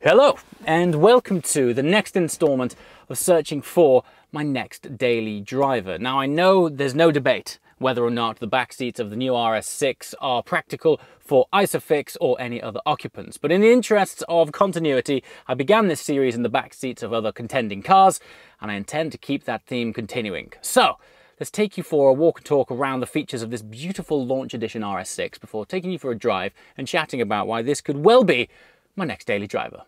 Hello, and welcome to the next installment of searching for my next daily driver. Now, I know there's no debate whether or not the back seats of the new RS6 are practical for Isofix or any other occupants. But in the interests of continuity, I began this series in the back seats of other contending cars, and I intend to keep that theme continuing. So, let's take you for a walk and talk around the features of this beautiful launch edition RS6 before taking you for a drive and chatting about why this could well be my next daily driver.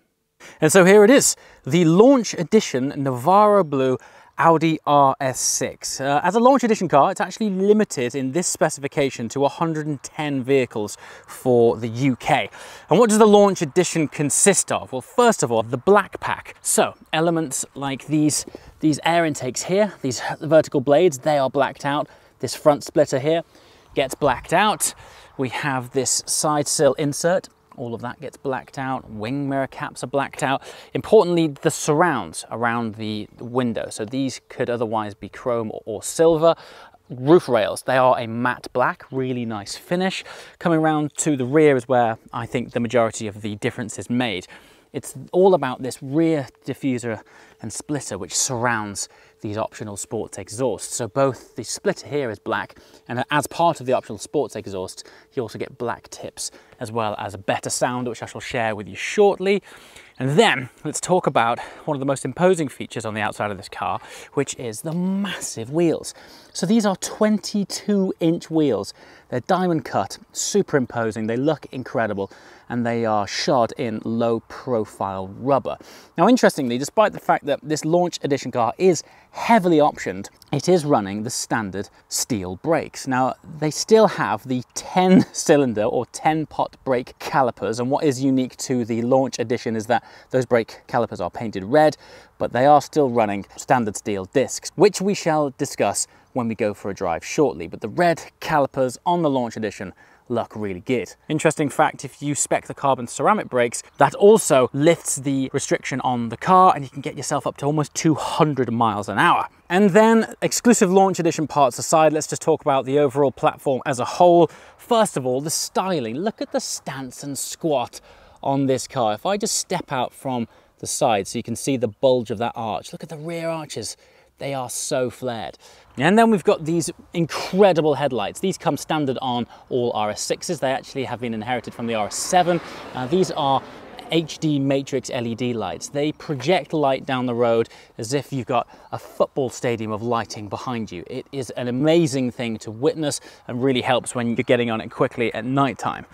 And so here it is, the launch edition Navarra Blue Audi RS6. Uh, as a launch edition car, it's actually limited in this specification to 110 vehicles for the UK. And what does the launch edition consist of? Well, first of all, the black pack. So elements like these, these air intakes here, these vertical blades, they are blacked out. This front splitter here gets blacked out. We have this side sill insert all of that gets blacked out. Wing mirror caps are blacked out. Importantly, the surrounds around the window. So these could otherwise be chrome or, silver roof rails they are a matte black really nice finish coming around to the rear is where i think the majority of the difference is made it's all about this rear diffuser and splitter which surrounds these optional sports exhausts. So both the splitter here is black and as part of the optional sports exhaust you also get black tips as well as a better sound which I shall share with you shortly. And then let's talk about one of the most imposing features on the outside of this car which is the massive wheels. So these are 22 inch wheels. They're diamond cut, super imposing, they look incredible and they are shod in low profile rubber. Now interestingly, despite the fact that this launch edition car is heavily optioned, it is running the standard steel brakes. Now they still have the 10 cylinder or 10 pot brake calipers and what is unique to the launch edition is that those brake calipers are painted red but they are still running standard steel discs which we shall discuss when we go for a drive shortly. But the red calipers on the launch edition look really good. Interesting fact, if you spec the carbon ceramic brakes, that also lifts the restriction on the car and you can get yourself up to almost 200 miles an hour. And then exclusive launch edition parts aside, let's just talk about the overall platform as a whole. First of all, the styling. Look at the stance and squat on this car. If I just step out from the side so you can see the bulge of that arch, look at the rear arches. They are so flared. And then we've got these incredible headlights. These come standard on all RS6s. They actually have been inherited from the RS7. Uh, these are HD matrix LED lights. They project light down the road as if you've got a football stadium of lighting behind you. It is an amazing thing to witness and really helps when you're getting on it quickly at night time.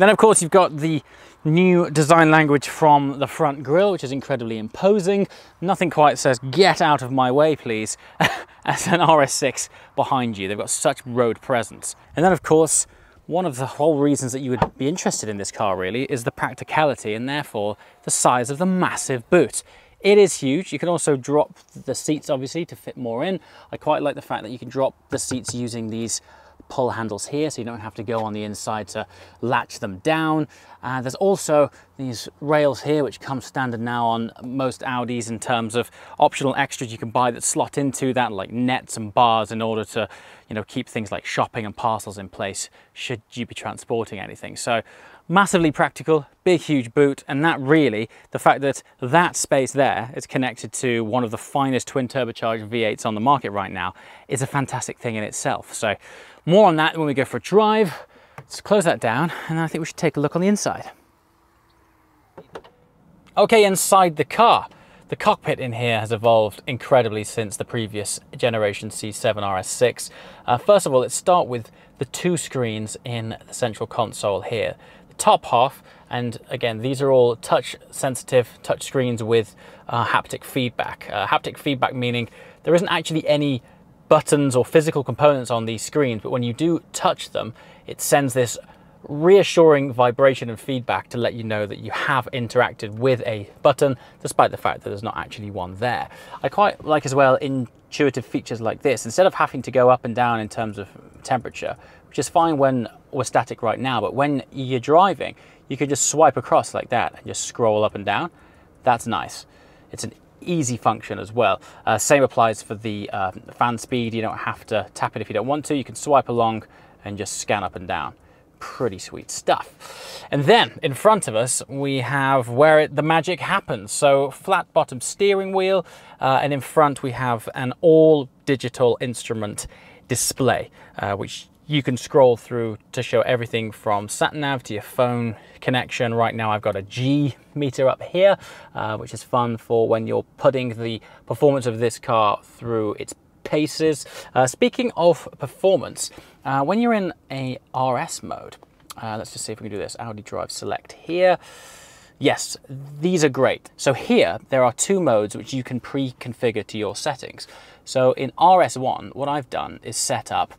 Then of course you've got the new design language from the front grille, which is incredibly imposing. Nothing quite says, get out of my way, please, as an RS6 behind you. They've got such road presence. And then of course, one of the whole reasons that you would be interested in this car really is the practicality and therefore the size of the massive boot. It is huge. You can also drop the seats obviously to fit more in. I quite like the fact that you can drop the seats using these pull handles here so you don't have to go on the inside to latch them down. Uh, there's also these rails here which come standard now on most Audis in terms of optional extras you can buy that slot into that like nets and bars in order to you know keep things like shopping and parcels in place should you be transporting anything. So massively practical, big, huge boot. And that really, the fact that that space there is connected to one of the finest twin turbocharged V8s on the market right now is a fantastic thing in itself. So more on that when we go for a drive. Let's close that down. And I think we should take a look on the inside. Okay, inside the car. The cockpit in here has evolved incredibly since the previous generation C7 RS6. Uh, first of all, let's start with the two screens in the central console here The top half, and again, these are all touch sensitive touch screens with uh, haptic feedback. Uh, haptic feedback meaning there isn't actually any buttons or physical components on these screens, but when you do touch them, it sends this reassuring vibration and feedback to let you know that you have interacted with a button, despite the fact that there's not actually one there. I quite like as well intuitive features like this. Instead of having to go up and down in terms of temperature, which is fine when we're static right now, but when you're driving, you can just swipe across like that and just scroll up and down. That's nice. It's an easy function as well. Uh, same applies for the uh, fan speed. You don't have to tap it if you don't want to. You can swipe along and just scan up and down. pretty sweet stuff. And then in front of us, we have where it, the magic happens. So flat bottom steering wheel, uh, and in front we have an all digital instrument display, uh, which you can scroll through to show everything from sat nav to your phone connection. Right now I've got a G meter up here, uh, which is fun for when you're putting the performance of this car through its paces. Uh, speaking of performance, uh, when you're in a RS mode, uh, let's just see if we can do this. Audi Drive Select here. Yes, these are great. So here, there are two modes which you can pre-configure to your settings. So in RS1, what I've done is set up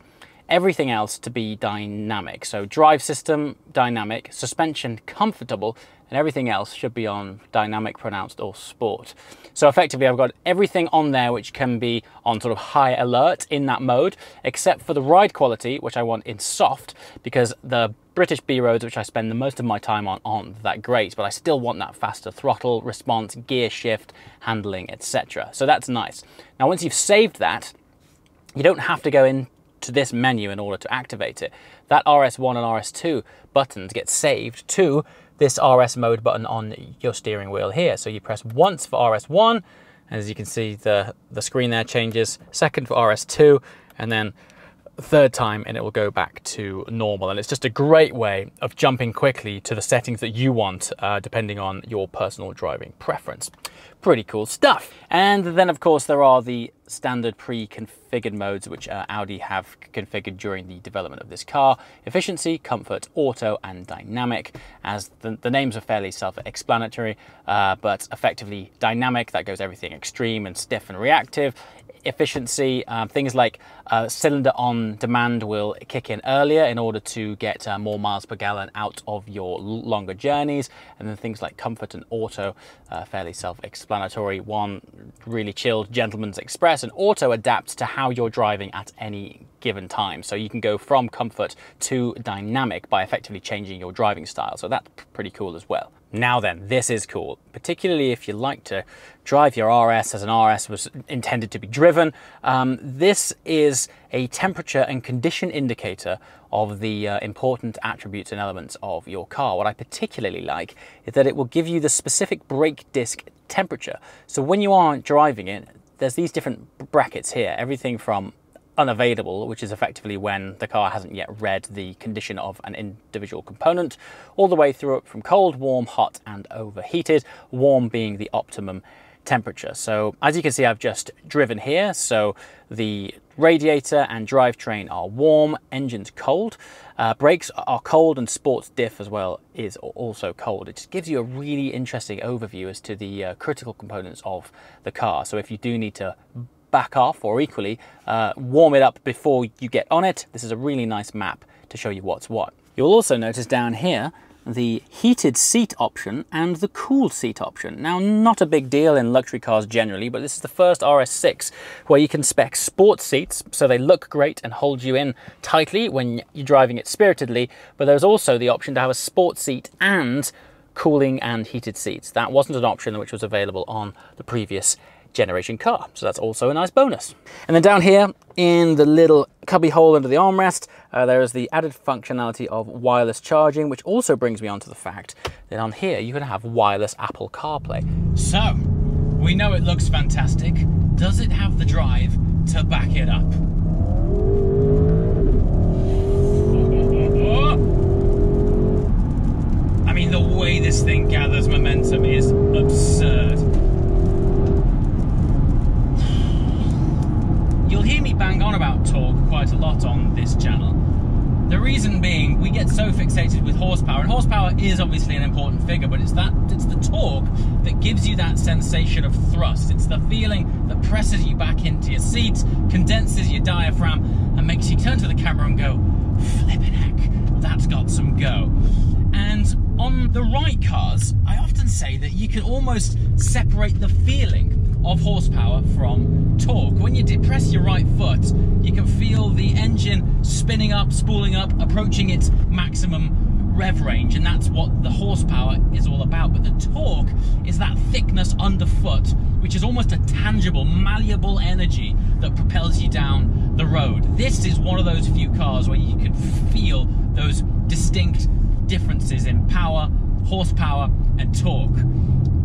everything else to be dynamic. So drive system, dynamic, suspension, comfortable, and everything else should be on dynamic, pronounced, or sport. So effectively, I've got everything on there which can be on sort of high alert in that mode, except for the ride quality, which I want in soft, because the British B roads, which I spend the most of my time on, aren't that great, but I still want that faster throttle response, gear shift, handling, etc. So that's nice. Now, once you've saved that, you don't have to go in to this menu in order to activate it. That RS1 and RS2 buttons get saved to this RS mode button on your steering wheel here. So you press once for RS1, and as you can see the, the screen there changes, second for RS2, and then third time and it will go back to normal. And it's just a great way of jumping quickly to the settings that you want, uh, depending on your personal driving preference. Pretty cool stuff. And then of course there are the standard pre-configured modes which uh, Audi have configured during the development of this car. Efficiency, comfort, auto and dynamic as the, the names are fairly self-explanatory uh, but effectively dynamic that goes everything extreme and stiff and reactive efficiency. Um, things like uh, cylinder on demand will kick in earlier in order to get uh, more miles per gallon out of your longer journeys. And then things like comfort and auto, uh, fairly self-explanatory. One really chilled gentleman's express and auto adapts to how you're driving at any given time. So you can go from comfort to dynamic by effectively changing your driving style. So that's pretty cool as well. Now then, this is cool, particularly if you like to drive your RS as an RS was intended to be driven. Um, this is a temperature and condition indicator of the uh, important attributes and elements of your car. What I particularly like is that it will give you the specific brake disc temperature. So when you aren't driving it, there's these different brackets here, everything from unavailable, which is effectively when the car hasn't yet read the condition of an individual component, all the way through it from cold, warm, hot, and overheated, warm being the optimum temperature. So as you can see, I've just driven here. So the radiator and drivetrain are warm, engine's cold. Uh, brakes are cold and sports diff as well is also cold. It just gives you a really interesting overview as to the uh, critical components of the car. So if you do need to back off or equally uh, warm it up before you get on it. This is a really nice map to show you what's what. You'll also notice down here the heated seat option and the cooled seat option. Now, not a big deal in luxury cars generally, but this is the first RS6 where you can spec sports seats, so they look great and hold you in tightly when you're driving it spiritedly, but there's also the option to have a sports seat and cooling and heated seats. That wasn't an option which was available on the previous generation car. So that's also a nice bonus. And then down here in the little cubby hole under the armrest, uh, there is the added functionality of wireless charging, which also brings me on to the fact that on here you can have wireless Apple CarPlay. So, we know it looks fantastic. Does it have the drive to back it up? I mean, the way this thing gathers momentum is absurd. You'll hear me bang on about torque quite a lot on this channel. The reason being, we get so fixated with horsepower, and horsepower is obviously an important figure, but it's that it's the torque that gives you that sensation of thrust. It's the feeling that presses you back into your seat, condenses your diaphragm, and makes you turn to the camera and go, flipping heck, that's got some go. And on the right cars, I often say that you can almost separate the feeling of horsepower from torque. When you depress your right foot, you can feel the engine spinning up, spooling up, approaching its maximum rev range, and that's what the horsepower is all about. But the torque is that thickness underfoot, which is almost a tangible, malleable energy that propels you down the road. This is one of those few cars where you can feel those distinct differences in power, horsepower, and torque.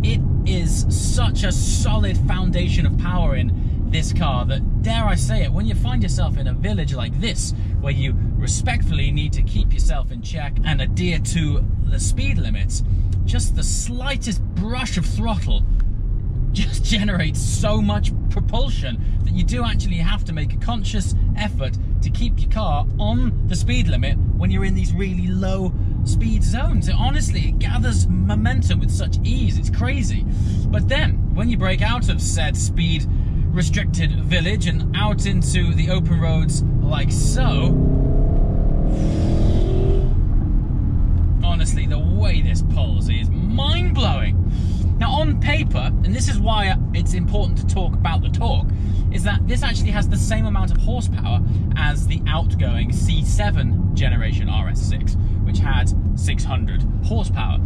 It is such a solid foundation of power in this car that, dare I say it, when you find yourself in a village like this, where you respectfully need to keep yourself in check and adhere to the speed limits, just the slightest brush of throttle just generates so much propulsion that you do actually have to make a conscious effort to keep your car on the speed limit when you're in these really low speed zones. It, honestly, it gathers momentum with such ease. It's crazy. But then, when you break out of said speed restricted village and out into the open roads like so, honestly, the way this pulls is mind blowing. Now, on paper, and this is why it's important to talk about the torque, is that this actually has the same amount of horsepower as the outgoing C7 generation RS6, which had 600 horsepower.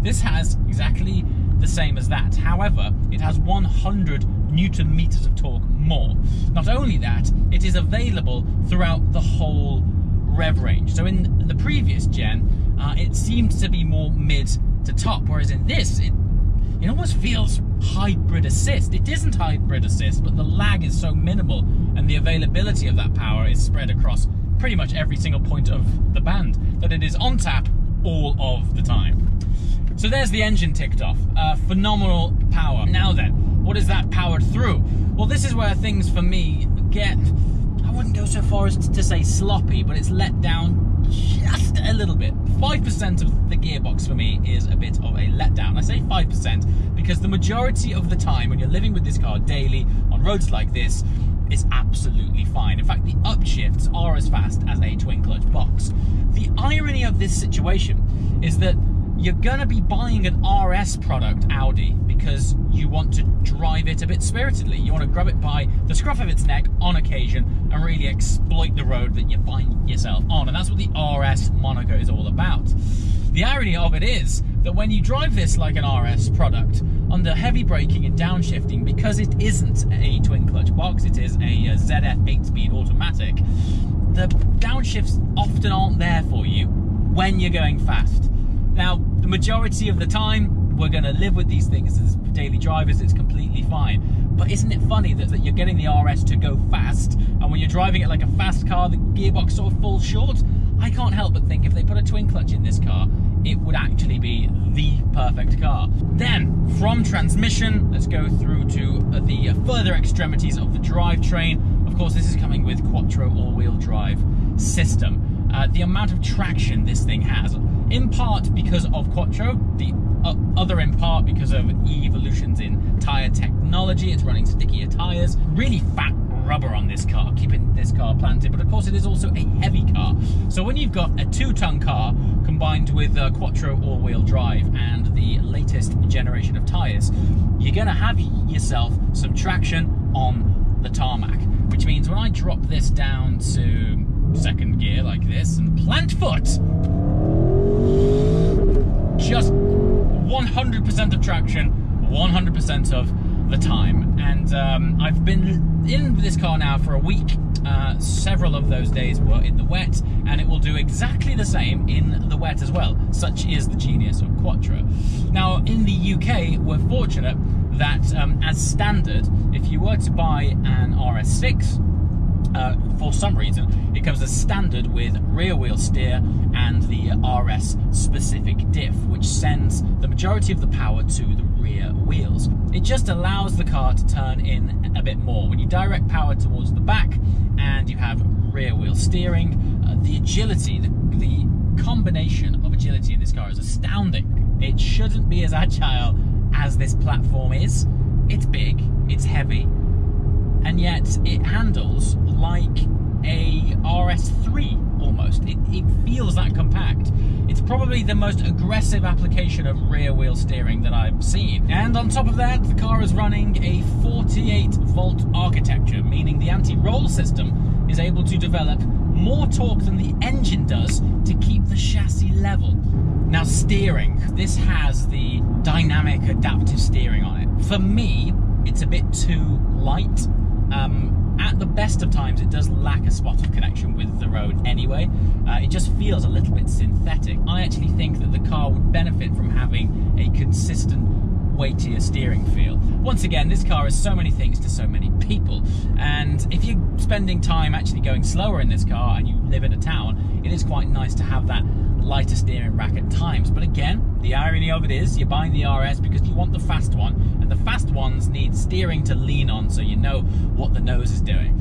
This has exactly the same as that. However, it has 100 newton meters of torque more. Not only that, it is available throughout the whole rev range. So in the previous gen, uh, it seemed to be more mid to top, whereas in this, it it almost feels hybrid assist. It isn't hybrid assist, but the lag is so minimal and the availability of that power is spread across pretty much every single point of the band that it is on tap all of the time. So there's the engine ticked off. Uh, phenomenal power. Now then, what is that powered through? Well, this is where things for me get, I wouldn't go so far as to say sloppy, but it's let down just a little bit. 5% of the gearbox for me is a bit of a letdown. I say 5% because the majority of the time when you're living with this car daily on roads like this, it's absolutely fine. In fact, the upshifts are as fast as a twin clutch box. The irony of this situation is that you're gonna be buying an RS product Audi because you want to drive it a bit spiritedly. You want to grab it by the scruff of its neck on occasion and really exploit the road that you find yourself on. And that's what the RS moniker is all about. The irony of it is that when you drive this like an RS product, under heavy braking and downshifting, because it isn't a twin clutch box, it is a uh, ZF 8-speed automatic, the downshifts often aren't there for you when you're going fast. Now, the majority of the time, we're going to live with these things as daily drivers, it's completely fine. But isn't it funny that, that you're getting the RS to go fast, and when you're driving it like a fast car, the gearbox sort of falls short? I can't help but think if they put a twin clutch in this car, it would actually be the perfect car. Then, from transmission, let's go through to the further extremities of the drivetrain. Of course, this is coming with Quattro all-wheel drive system. Uh, the amount of traction this thing has in part because of Quattro, the uh, other in part because of evolutions in tyre technology. It's running stickier tyres, really fat rubber on this car, keeping this car planted. But of course, it is also a heavy car. So when you've got a two-ton car combined with a Quattro all-wheel drive and the latest generation of tyres, you're going to have yourself some traction on the tarmac. Which means when I drop this down to second gear like this and plant foot, just 100% of traction, 100% of the time. And um, I've been in this car now for a week. Uh, several of those days were in the wet, and it will do exactly the same in the wet as well. Such is the genius of Quattro. Now, in the UK, we're fortunate that um, as standard, if you were to buy an RS6, uh, for some reason, it comes as standard with rear wheel steer and the RS specific diff, which sends the majority of the power to the rear wheels. It just allows the car to turn in a bit more. When you direct power towards the back and you have rear wheel steering, uh, the agility, the, the combination of agility in this car is astounding. It shouldn't be as agile as this platform is. It's big, it's heavy, and yet it handles like a RS3 almost. It, it, feels that compact. It's probably the most aggressive application of rear wheel steering that I've seen. And on top of that, the car is running a 48 volt architecture, meaning the anti-roll system is able to develop more torque than the engine does to keep the chassis level. Now steering, this has the dynamic adaptive steering on it. For me, it's a bit too light Um, at the best of times, it does lack a spot of connection with the road anyway. Uh, it just feels a little bit synthetic. I actually think that the car would benefit from having a consistent weightier steering feel. Once again, this car is so many things to so many people, and if you're spending time actually going slower in this car and you live in a town, it is quite nice to have that lighter steering rack at times. But again, the irony of it is you're buying the RS because you want the fast one, and the fast ones need steering to lean on so you know what the nose is doing.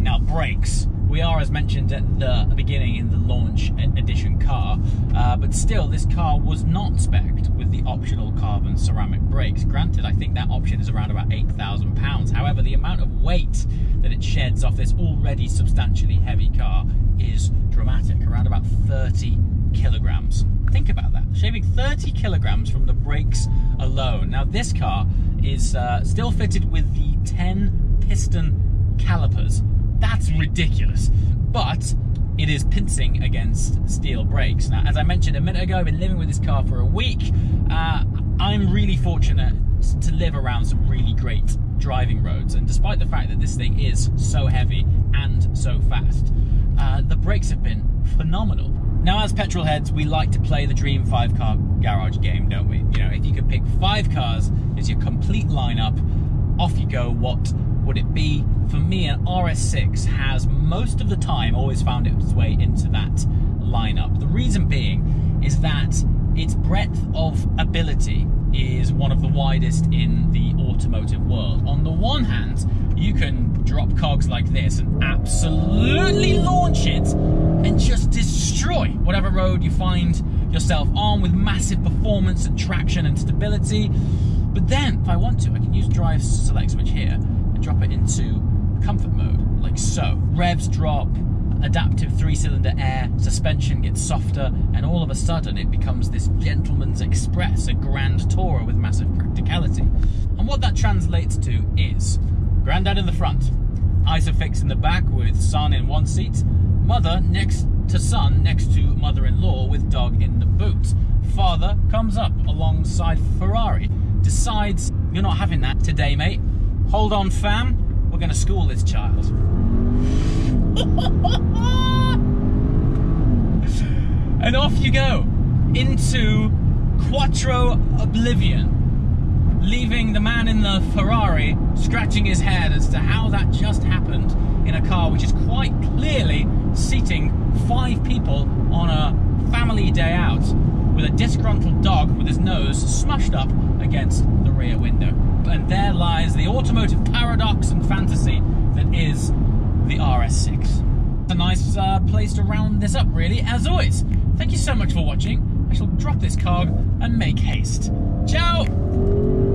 Now, brakes. We are, as mentioned at the beginning in the launch edition car, uh, but still, this car was not specced with the optional carbon ceramic brakes. Granted, I think that option is around about £8,000. However, the amount of weight that it sheds off this already substantially heavy car is dramatic, around about 30 kilograms. Think about that, shaving 30 kilograms from the brakes alone. Now, this car is uh, still fitted with the 10 piston calipers that's ridiculous. But it is pincing against steel brakes. Now, as I mentioned a minute ago, I've been living with this car for a week. Uh, I'm really fortunate to live around some really great driving roads. And despite the fact that this thing is so heavy and so fast, uh, the brakes have been phenomenal. Now, as petrol heads, we like to play the dream five car garage game, don't we? You know, if you could pick five cars as your complete lineup, off you go. What would it be? For me, an RS6 has most of the time always found its way into that lineup. The reason being is that its breadth of ability is one of the widest in the automotive world. On the one hand, you can drop cogs like this and absolutely launch it and just destroy whatever road you find yourself on with massive performance and traction and stability. But then, if I want to, I can use drive select switch here and drop it into comfort mode, like so. Revs drop, adaptive three-cylinder air, suspension gets softer, and all of a sudden it becomes this gentleman's express, a grand tourer with massive practicality. And what that translates to is granddad in the front, Isofix in the back with son in one seat, mother next to son next to mother-in-law with dog in the boot. Father comes up alongside Ferrari, decides you're not having that today, mate, Hold on, fam. We're going to school this child. and off you go into Quattro Oblivion, leaving the man in the Ferrari scratching his head as to how that just happened in a car which is quite clearly seating five people on a family day out with a disgruntled dog with his nose smushed up against the rear window and there lies the automotive paradox and fantasy that is the RS6. A nice uh, place to round this up, really, as always. Thank you so much for watching. I shall drop this cog and make haste. Ciao!